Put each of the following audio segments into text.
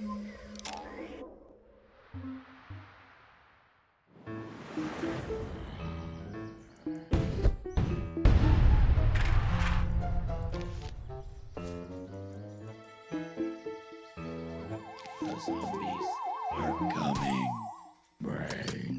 The zombies are coming. Brains.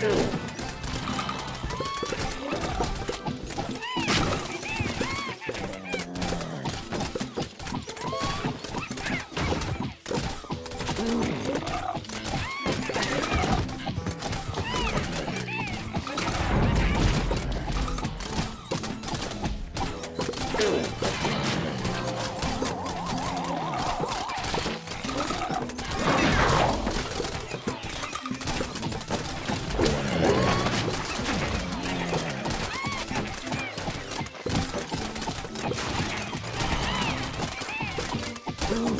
Podcast. Boom.